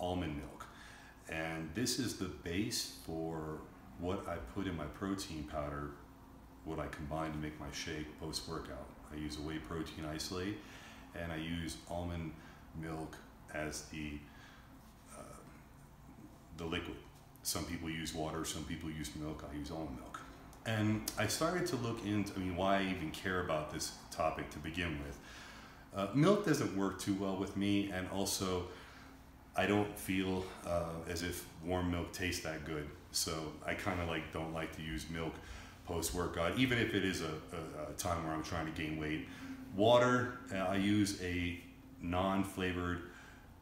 almond milk. And this is the base for what I put in my protein powder, what I combine to make my shake post-workout. I use a whey protein isolate and I use almond milk as the, uh, the liquid. Some people use water, some people use milk, I use almond milk. And I started to look into, I mean, why I even care about this topic to begin with. Uh, milk doesn't work too well with me, and also I don't feel uh, as if warm milk tastes that good. So I kind of like don't like to use milk post workout, even if it is a, a, a, time where I'm trying to gain weight. Water, uh, I use a non-flavored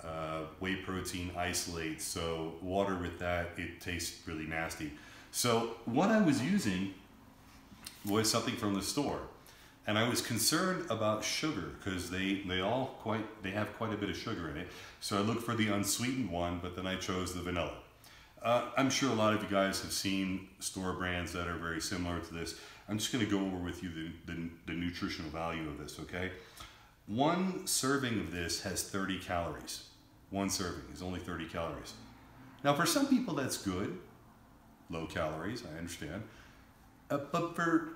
uh, whey protein isolate. So water with that, it tastes really nasty. So what I was using was something from the store. And I was concerned about sugar because they, they all quite, they have quite a bit of sugar in it. So I looked for the unsweetened one, but then I chose the vanilla. Uh, I'm sure a lot of you guys have seen store brands that are very similar to this. I'm just gonna go over with you the, the, the nutritional value of this, okay? One serving of this has 30 calories. One serving is only 30 calories. Now for some people that's good, low calories, I understand. Uh, but for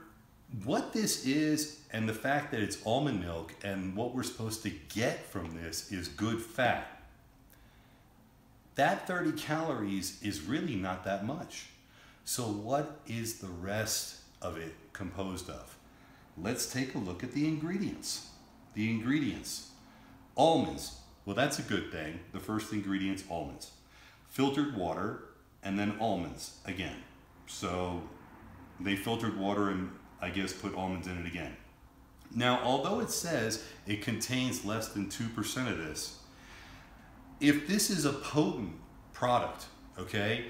what this is and the fact that it's almond milk and what we're supposed to get from this is good fat, that 30 calories is really not that much. So what is the rest of it composed of? Let's take a look at the ingredients. The ingredients. Almonds. Well, that's a good thing. The first ingredient's almonds. Filtered water, and then almonds again. So they filtered water and I guess put almonds in it again. Now, although it says it contains less than 2% of this, if this is a potent product, okay,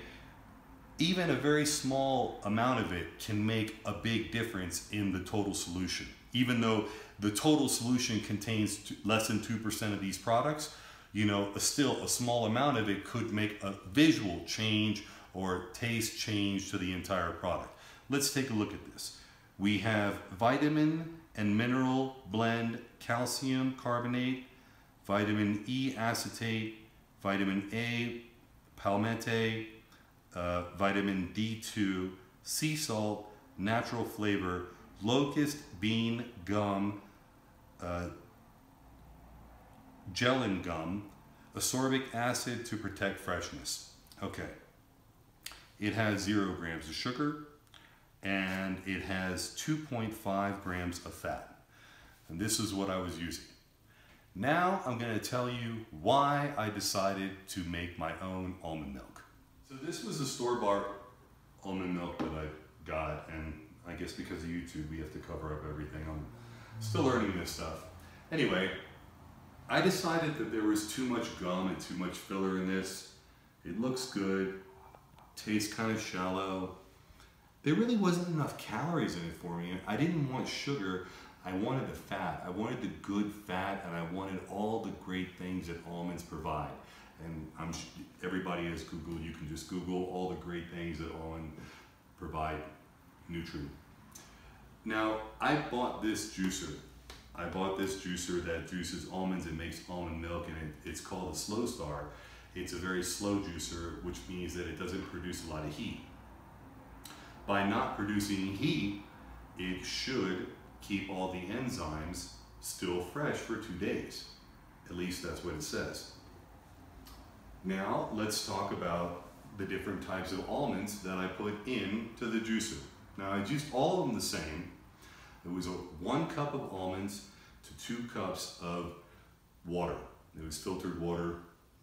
even a very small amount of it can make a big difference in the total solution. Even though the total solution contains less than 2% of these products, you know, still a small amount of it could make a visual change or taste change to the entire product. Let's take a look at this. We have vitamin and mineral blend calcium carbonate, vitamin E acetate, vitamin A palmate, uh, vitamin D2, sea salt, natural flavor, locust bean gum, uh, gellan gum, ascorbic acid to protect freshness. Okay. It has zero grams of sugar and it has 2.5 grams of fat. And this is what I was using. Now I'm going to tell you why I decided to make my own almond milk. So this was a store-bought almond milk that I got and I guess because of YouTube we have to cover up everything. I'm still learning this stuff. Anyway, I decided that there was too much gum and too much filler in this. It looks good, tastes kind of shallow. There really wasn't enough calories in it for me. I didn't want sugar. I wanted the fat. I wanted the good fat, and I wanted all the great things that almonds provide. And I'm everybody has Google. You can just Google all the great things that almond provide nutrient. Now, I bought this juicer. I bought this juicer that juices almonds and makes almond milk, and it, it's called a Slowstar. It's a very slow juicer, which means that it doesn't produce a lot of heat. By not producing heat, it should keep all the enzymes still fresh for two days. At least that's what it says. Now let's talk about the different types of almonds that I put into the juicer. Now I juiced all of them the same. It was a one cup of almonds to two cups of water. It was filtered water.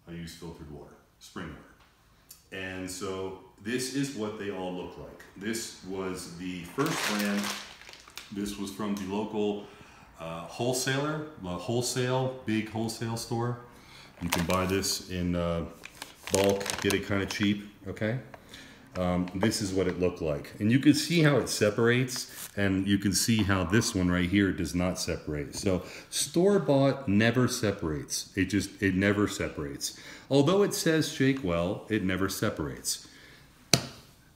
I used filtered water, spring water. And so this is what they all look like. This was the first brand. This was from the local uh, wholesaler, a wholesale, big wholesale store. You can buy this in uh, bulk, get it kind of cheap, okay? Um, this is what it looked like. And you can see how it separates and you can see how this one right here does not separate. So store-bought never separates. It just, it never separates. Although it says shake well, it never separates.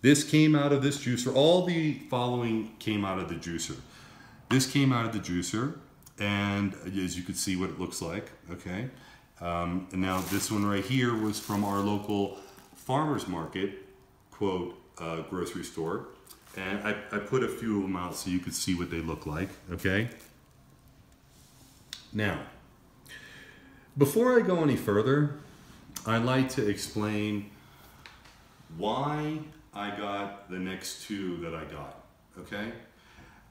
This came out of this juicer. All the following came out of the juicer. This came out of the juicer and as you can see what it looks like, okay? Um, and now this one right here was from our local farmer's market, quote, uh, grocery store. And I, I put a few of them out so you could see what they look like, okay? Now, before I go any further, I'd like to explain why I got the next two that I got, okay?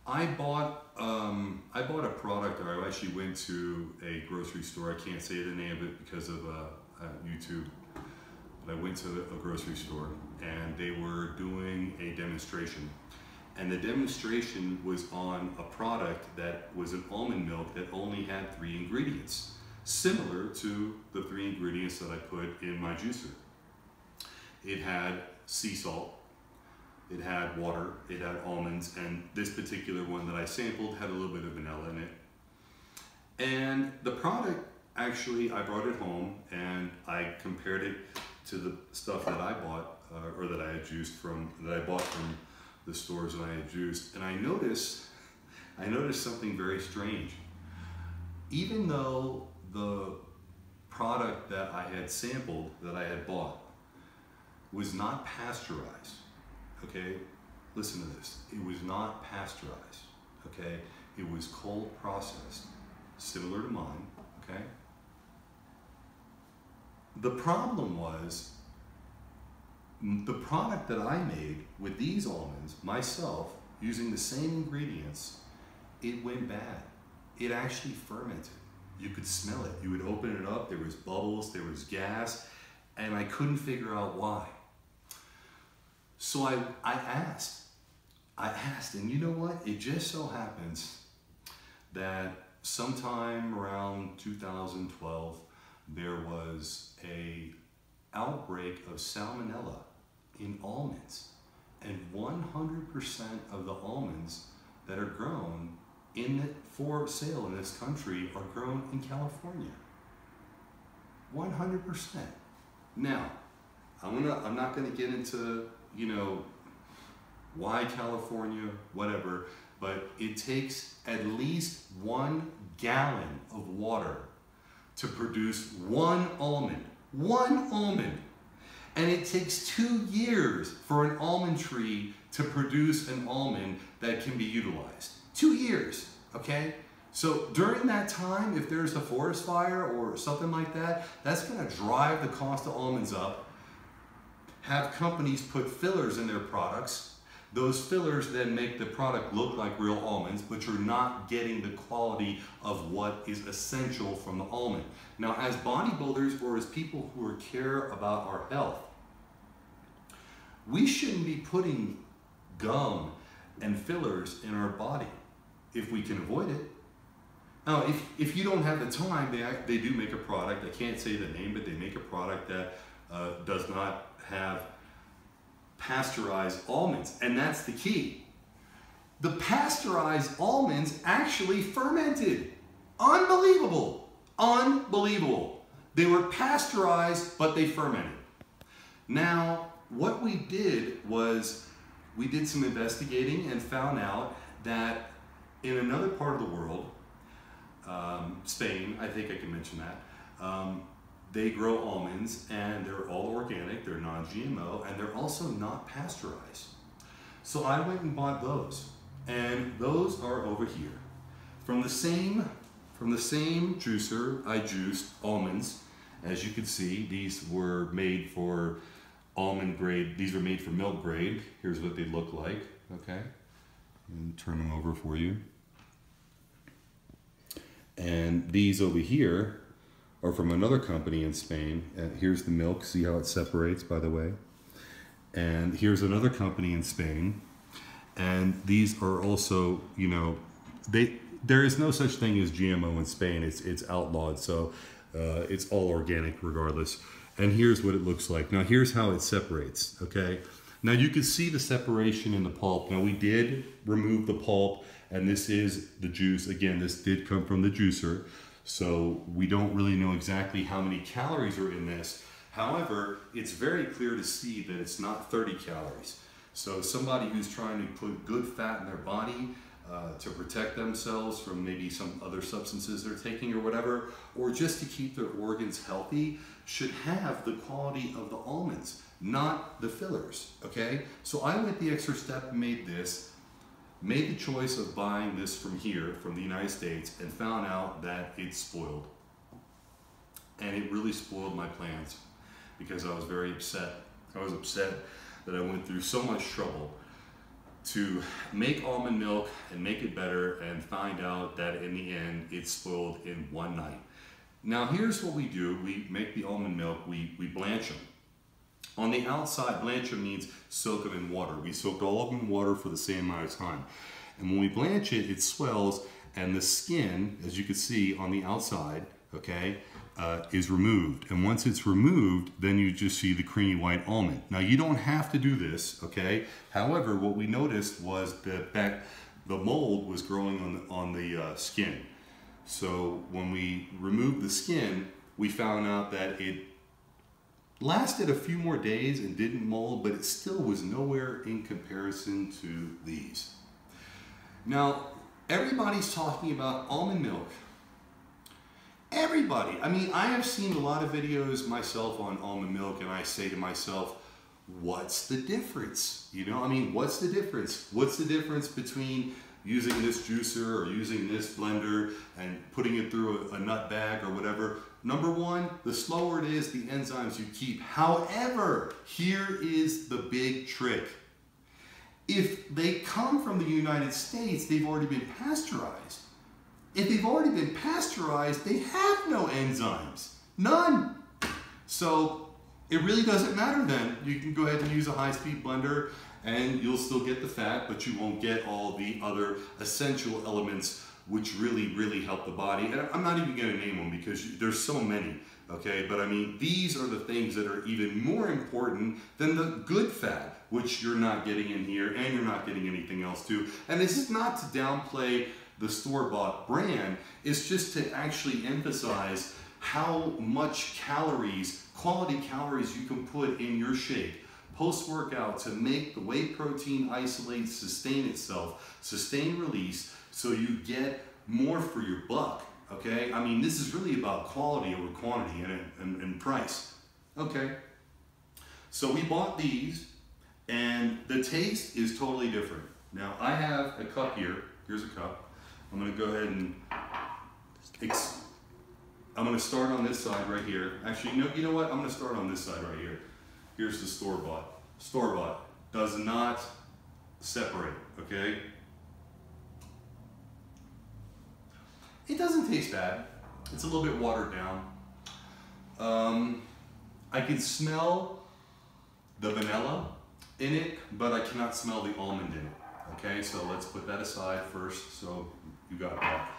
I bought um, I bought a product, or I actually went to a grocery store. I can't say the name of it because of uh, uh, YouTube. But I went to a grocery store and they were doing a demonstration. And the demonstration was on a product that was an almond milk that only had three ingredients, similar to the three ingredients that I put in my juicer. It had sea salt, it had water, it had almonds, and this particular one that I sampled had a little bit of vanilla in it. And the product, actually, I brought it home and I compared it to the stuff that I bought, uh, or that I had juiced from, that I bought from the stores that I had juiced, and I noticed, I noticed something very strange. Even though the product that I had sampled, that I had bought, was not pasteurized, okay? Listen to this. It was not pasteurized, okay? It was cold processed, similar to mine, okay? The problem was the product that I made with these almonds myself using the same ingredients, it went bad. It actually fermented. You could smell it. You would open it up, there was bubbles, there was gas, and I couldn't figure out why. So I, I asked, I asked, and you know what? It just so happens that sometime around 2012, there was a outbreak of salmonella in almonds. And 100% of the almonds that are grown in the, for sale in this country are grown in California. 100%. Now, I'm gonna I'm not gonna get into you know, why California, whatever, but it takes at least one gallon of water to produce one almond. One almond. And it takes two years for an almond tree to produce an almond that can be utilized. Two years, okay? So during that time, if there's a forest fire or something like that, that's gonna drive the cost of almonds up have companies put fillers in their products. Those fillers then make the product look like real almonds, but you're not getting the quality of what is essential from the almond. Now, as bodybuilders or as people who care about our health, we shouldn't be putting gum and fillers in our body if we can avoid it. Now, if, if you don't have the time, they, they do make a product. I can't say the name, but they make a product that uh, does not have pasteurized almonds, and that's the key. The pasteurized almonds actually fermented. Unbelievable. Unbelievable. They were pasteurized, but they fermented. Now, what we did was we did some investigating and found out that in another part of the world, um, Spain, I think I can mention that, um, they grow almonds and they're all organic, they're non-GMO, and they're also not pasteurized. So I went and bought those. And those are over here. From the same, from the same juicer, I juiced almonds. As you can see, these were made for almond grade. These were made for milk grade. Here's what they look like, okay? And turn them over for you. And these over here or from another company in Spain. And here's the milk. See how it separates, by the way. And here's another company in Spain. And these are also, you know, they there is no such thing as GMO in Spain. It's it's outlawed. So uh, it's all organic regardless. And here's what it looks like. Now here's how it separates. Okay. Now you can see the separation in the pulp. Now we did remove the pulp, and this is the juice. Again, this did come from the juicer. So we don't really know exactly how many calories are in this. However, it's very clear to see that it's not 30 calories. So somebody who's trying to put good fat in their body, uh, to protect themselves from maybe some other substances they're taking or whatever, or just to keep their organs healthy, should have the quality of the almonds, not the fillers, okay? So I went the extra step and made this, made the choice of buying this from here, from the United States, and found out that it's spoiled. And it really spoiled my plans because I was very upset. I was upset that I went through so much trouble to make almond milk and make it better and find out that in the end it's spoiled in one night. Now here's what we do. We make the almond milk, we, we blanch them. On the outside, blanch them means soak them in water. We soaked all of them in water for the same amount of time. And when we blanch it, it swells and the skin, as you can see on the outside, okay, uh, is removed. And once it's removed, then you just see the creamy white almond. Now you don't have to do this, okay? However, what we noticed was that back, the mold was growing on the, on the uh, skin. So when we removed the skin, we found out that it lasted a few more days and didn't mold, but it still was nowhere in comparison to these. Now, everybody's talking about almond milk. Everybody. I mean, I have seen a lot of videos myself on almond milk, and I say to myself, what's the difference? You know, I mean, what's the difference? What's the difference between using this juicer or using this blender and putting it through a, a, nut bag or whatever? Number one, the slower it is, the enzymes you keep. However, here is the big trick. If they come from the United States, they've already been pasteurized. If they've already been pasteurized, they have no enzymes. None. So it really doesn't matter then. You can go ahead and use a high-speed blender and you'll still get the fat, but you won't get all the other essential elements which really, really help the body. And I'm not even gonna name them because there's so many, okay? But I mean, these are the things that are even more important than the good fat, which you're not getting in here and you're not getting anything else too. And this is not to downplay the store-bought brand it's just to actually emphasize how much calories, quality calories you can put in your shake post-workout to make the whey protein isolate sustain itself, sustain release, so you get more for your buck, okay? I mean, this is really about quality over quantity and, and, and price, okay? So we bought these, and the taste is totally different. Now, I have a cup here. Here's a cup. I'm gonna go ahead and, I'm gonna start on this side right here. Actually, you know, you know what? I'm gonna start on this side right here. Here's the store-bought. Store-bought does not separate, okay? It doesn't taste bad. It's a little bit watered down. Um, I can smell the vanilla in it, but I cannot smell the almond in it. Okay, so let's put that aside first. So you got that.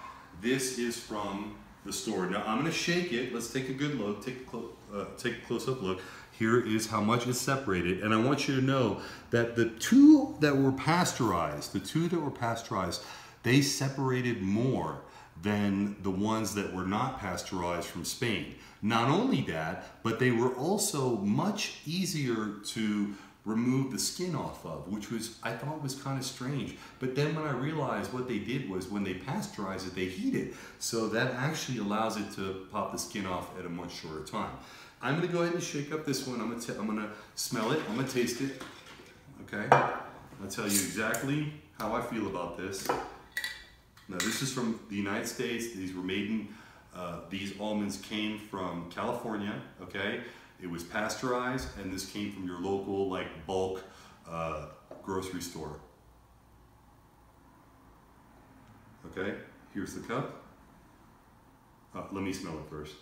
This is from the store. Now I'm gonna shake it. Let's take a good look, take a, uh, take a close-up look. Here is how much is separated. And I want you to know that the two that were pasteurized, the two that were pasteurized, they separated more than the ones that were not pasteurized from Spain. Not only that, but they were also much easier to remove the skin off of, which was, I thought was kind of strange. But then when I realized what they did was when they pasteurize it, they heat it. So that actually allows it to pop the skin off at a much shorter time. I'm gonna go ahead and shake up this one. I'm gonna, I'm gonna smell it, I'm gonna taste it, okay? I'll tell you exactly how I feel about this. Now this is from the United States. These were made in, uh, these almonds came from California, okay? It was pasteurized and this came from your local like bulk uh, grocery store. Okay, here's the cup. Uh, let me smell it first.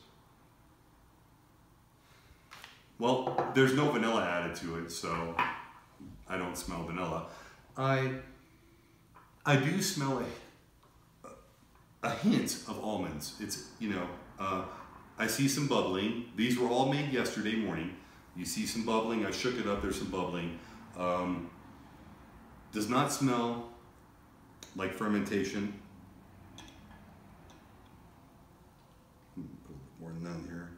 Well, there's no vanilla added to it, so I don't smell vanilla. I I do smell a, a hint of almonds. It's, you know, uh, I see some bubbling. These were all made yesterday morning. You see some bubbling. I shook it up. There's some bubbling. Um, does not smell like fermentation. Put more none here.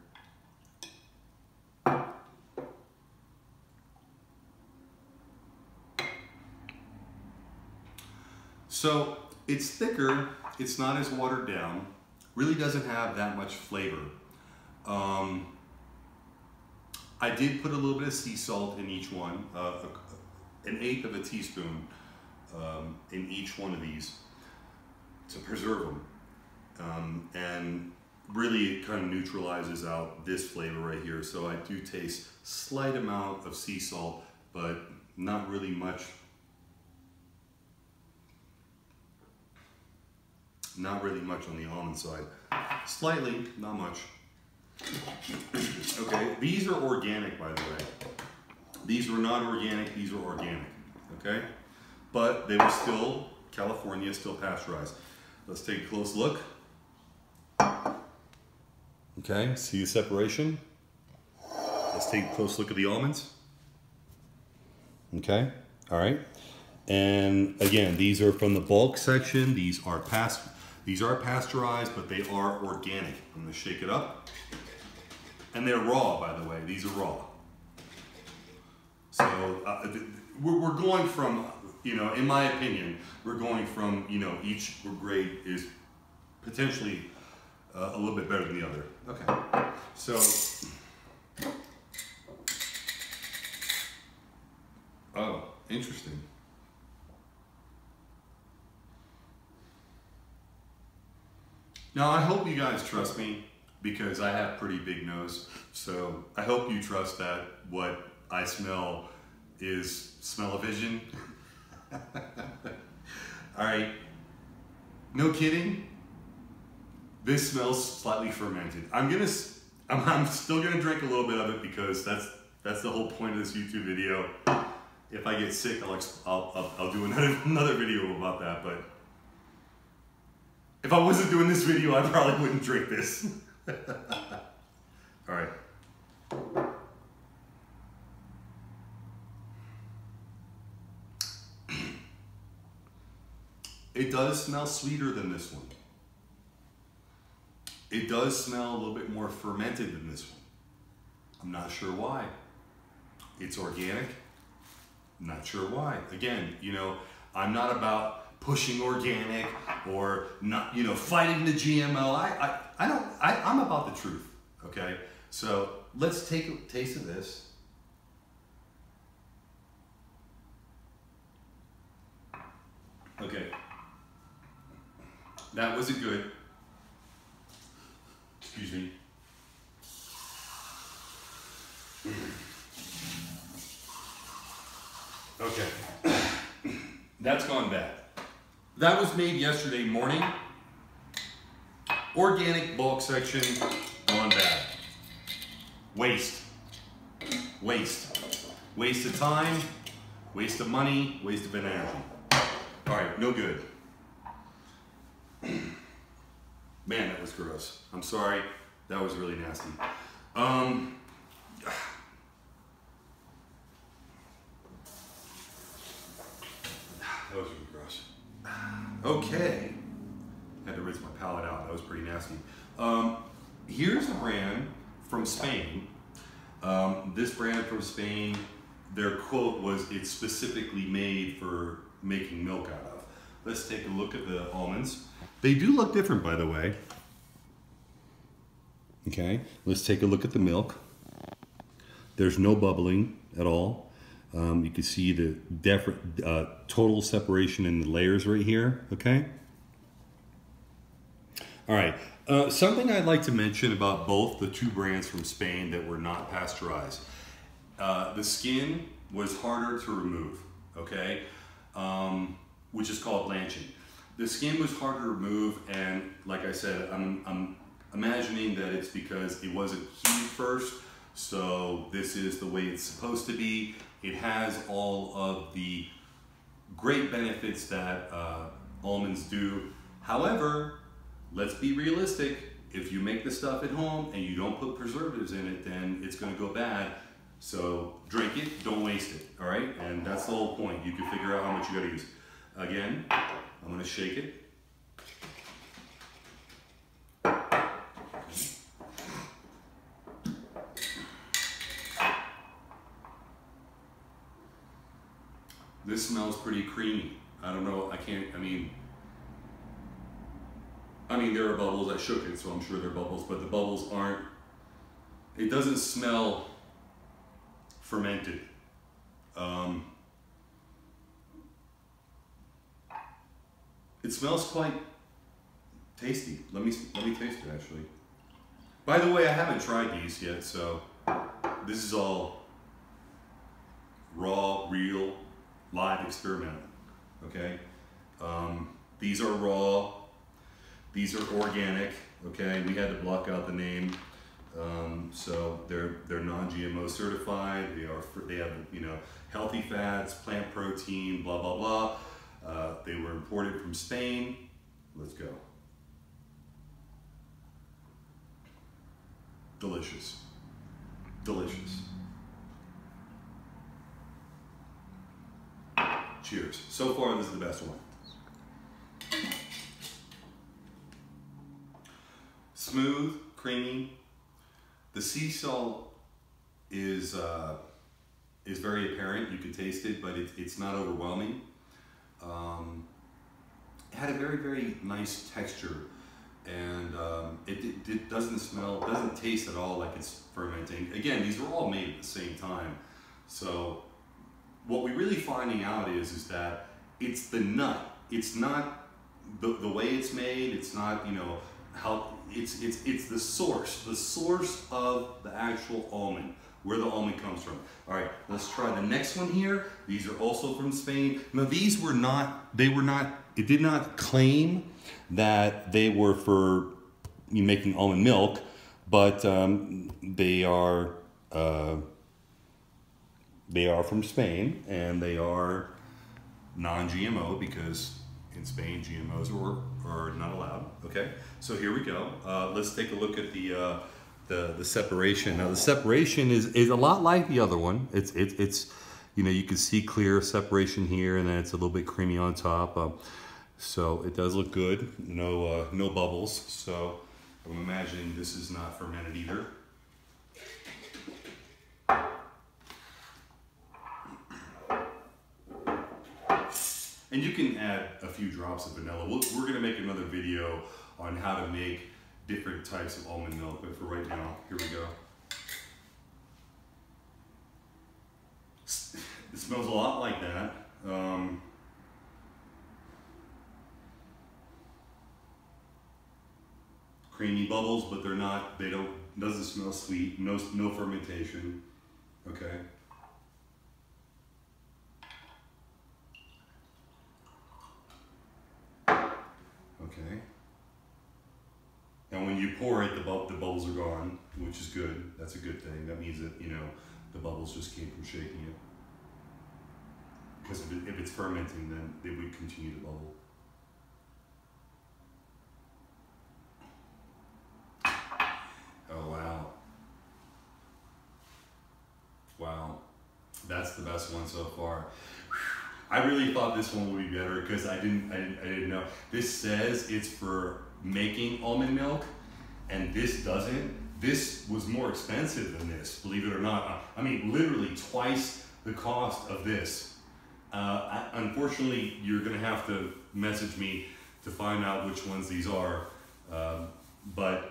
So it's thicker, it's not as watered down, really doesn't have that much flavor. Um, I did put a little bit of sea salt in each one, uh, an eighth of a teaspoon um, in each one of these to preserve them. Um, and really it kind of neutralizes out this flavor right here. So I do taste slight amount of sea salt, but not really much. Not really much on the almond side. Slightly, not much. Okay, these are organic by the way. These were not organic, these were organic, okay? But they were still, California, still pasteurized. Let's take a close look. Okay, see the separation? Let's take a close look at the almonds. Okay, all right. And again, these are from the bulk section. These are past, these are pasteurized, but they are organic. I'm gonna shake it up. And they're raw, by the way. These are raw. So uh, we're, we're going from, you know, in my opinion, we're going from, you know, each grade is potentially uh, a little bit better than the other. Okay. So, oh, interesting. Now, I hope you guys trust me because I have pretty big nose. So I hope you trust that what I smell is smell-o-vision. All right, no kidding. This smells slightly fermented. I'm gonna, I'm, I'm still gonna drink a little bit of it because that's that's the whole point of this YouTube video. If I get sick, I'll, I'll, I'll, I'll do another, another video about that, but if I wasn't doing this video, I probably wouldn't drink this. All right. It does smell sweeter than this one. It does smell a little bit more fermented than this one. I'm not sure why. It's organic. Not sure why. Again, you know, I'm not about pushing organic or not, you know, fighting the GMO. I, I, I don't, I, I'm about the truth, okay? So let's take a taste of this. Okay. That wasn't good. Excuse me. Okay. That's gone bad. That was made yesterday morning. Organic bulk section gone bad. Waste. Waste. Waste of time, waste of money, waste of energy. All right, no good. Man, that was gross. I'm sorry. That was really nasty. Um, that was really gross. Okay. Had to rinse my palate out. That was pretty nasty. Um, here's a brand from Spain. Um, this brand from Spain, their quote was, it's specifically made for making milk out of. Let's take a look at the almonds. They do look different, by the way. Okay, let's take a look at the milk. There's no bubbling at all. Um, you can see the uh, total separation in the layers right here, okay? All right, uh, something I'd like to mention about both the two brands from Spain that were not pasteurized. Uh, the skin was harder to remove, okay? Um, which is called blanching. The skin was harder to remove and like I said, I'm, I'm imagining that it's because it wasn't heated first, so this is the way it's supposed to be. It has all of the great benefits that uh, almonds do. However, let's be realistic. If you make the stuff at home and you don't put preservatives in it, then it's gonna go bad. So drink it, don't waste it, all right? And that's the whole point. You can figure out how much you gotta use. Again, I'm gonna shake it. This smells pretty creamy. I don't know, I can't, I mean, I mean, there are bubbles. I shook it, so I'm sure there are bubbles, but the bubbles aren't. It doesn't smell fermented. Um, it smells quite tasty. Let me let me taste it actually. By the way, I haven't tried these yet, so this is all raw, real, live experiment. Okay, um, these are raw. These are organic. Okay, we had to block out the name. Um, so they're they're non-GMO certified. They are they have you know healthy fats, plant protein, blah blah blah. Uh, they were imported from Spain. Let's go. Delicious. Delicious. Cheers. So far, this is the best one. Smooth, creamy. The sea salt is uh, is very apparent. You can taste it, but it, it's not overwhelming. Um, it had a very, very nice texture and um, it, it, it, doesn't smell, doesn't taste at all like it's fermenting. Again, these were all made at the same time. So what we're really finding out is, is that it's the nut. It's not the, the way it's made. It's not, you know, how it's, it's, it's the source, the source of the actual almond, where the almond comes from. All right, let's try the next one here. These are also from Spain. Now these were not, they were not, it did not claim that they were for making almond milk, but um, they are uh, they are from Spain and they are non-GMO because in Spain GMOs are, are not allowed. Okay, so here we go. Uh, let's take a look at the, uh, the the separation. Now the separation is is a lot like the other one. It's it's it's you know you can see clear separation here, and then it's a little bit creamy on top. Uh, so it does look good, no, uh, no bubbles. So I'm imagining this is not fermented either. And you can add a few drops of vanilla. we are gonna make another video on how to make different types of almond milk, but for right now, here we go. It smells a lot like that. Um, creamy bubbles, but they're not, they don't, doesn't smell sweet, no, no fermentation? Okay. And when pour it, the, bu the bubbles are gone, which is good. That's a good thing. That means that, you know, the bubbles just came from shaking it. Because if, it, if it's fermenting, then they would continue to bubble. Oh, wow. Wow. That's the best one so far. I really thought this one would be better because I didn't, I didn't, I didn't know. This says it's for making almond milk, and this doesn't. This was more expensive than this, believe it or not. I mean, literally twice the cost of this. Uh, I, unfortunately, you're gonna have to message me to find out which ones these are. Um, but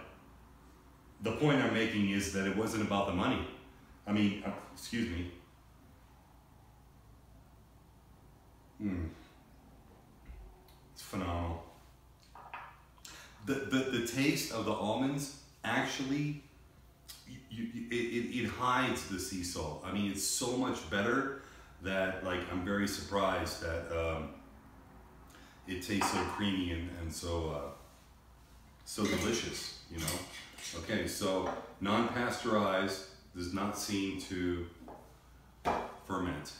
the point I'm making is that it wasn't about the money. I mean, uh, excuse me, Mm. It's phenomenal. The, the, the taste of the almonds actually, you, you, it, it hides the sea salt. I mean, it's so much better that like I'm very surprised that um, it tastes so creamy and, and so uh, so delicious, you know. Okay, so non-pasteurized does not seem to ferment.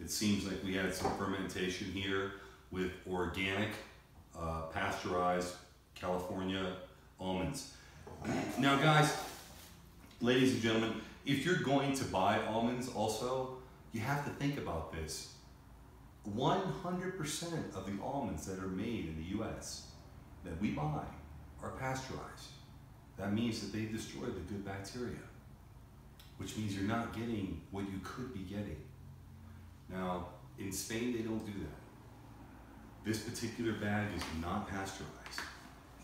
It seems like we had some fermentation here with organic, uh, pasteurized California almonds. Now guys, ladies and gentlemen, if you're going to buy almonds also, you have to think about this. 100% of the almonds that are made in the US that we buy are pasteurized. That means that they've destroyed the good bacteria, which means you're not getting what you could be getting. Now, in Spain, they don't do that. This particular bag is not pasteurized.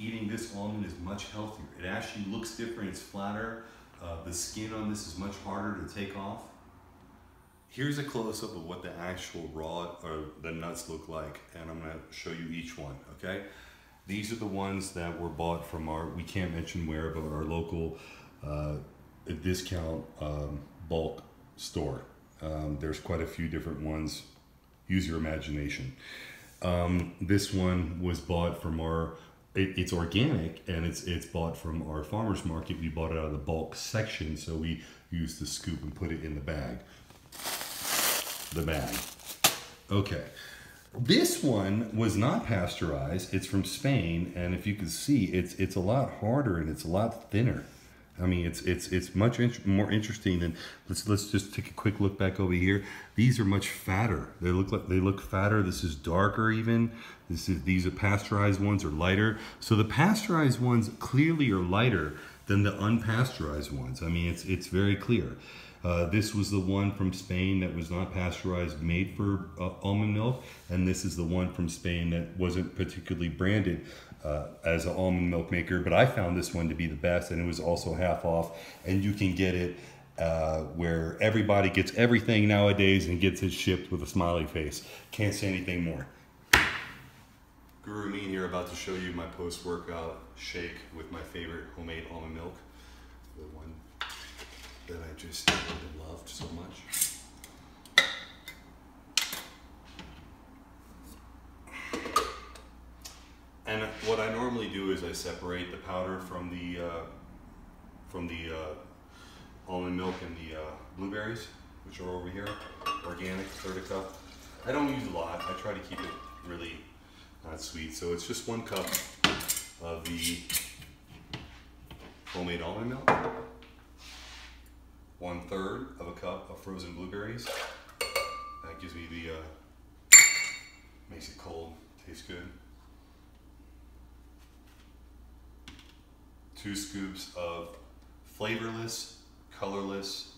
Eating this almond is much healthier. It actually looks different, it's flatter. Uh, the skin on this is much harder to take off. Here's a close-up of what the actual raw or the nuts look like, and I'm gonna show you each one, okay? These are the ones that were bought from our, we can't mention where, but our local uh, discount um, bulk store. Um, there's quite a few different ones. Use your imagination. Um, this one was bought from our, it, it's organic and it's it's bought from our farmer's market. We bought it out of the bulk section, so we use the scoop and put it in the bag the bag. Okay. This one was not pasteurized. It's from Spain, and if you can see, it's it's a lot harder and it's a lot thinner. I mean, it's it's it's much more interesting than let's let's just take a quick look back over here. These are much fatter. They look like they look fatter. This is darker even. This is these are pasteurized ones are lighter. So the pasteurized ones clearly are lighter than the unpasteurized ones. I mean, it's it's very clear. Uh, this was the one from Spain that was not pasteurized, made for uh, almond milk, and this is the one from Spain that wasn't particularly branded uh, as an almond milk maker. But I found this one to be the best, and it was also half off, and you can get it uh, where everybody gets everything nowadays and gets it shipped with a smiley face. Can't say anything more. Guru Ameen here, about to show you my post-workout shake with my favorite homemade almond milk. The one that I just loved so much. And what I normally do is I separate the powder from the uh, from the uh, almond milk and the uh, blueberries, which are over here, organic, third a cup. I don't use a lot. I try to keep it really not sweet. So it's just one cup of the homemade almond milk one third of a cup of frozen blueberries. That gives me the, uh, makes it cold, tastes good. Two scoops of flavorless, colorless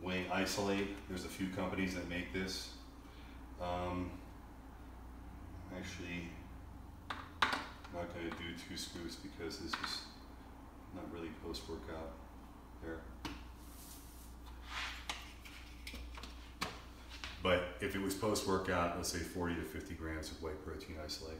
whey isolate. There's a few companies that make this. Um, actually, not going to do two scoops because this is not really post-workout. There. But if it was post workout, let's say 40 to 50 grams of whey protein isolate.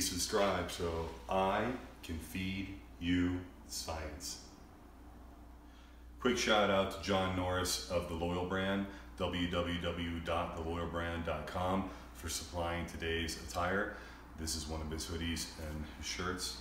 Subscribe so I can feed you science. Quick shout out to John Norris of the Loyal Brand, www.theloyalbrand.com for supplying today's attire. This is one of his hoodies and his shirts.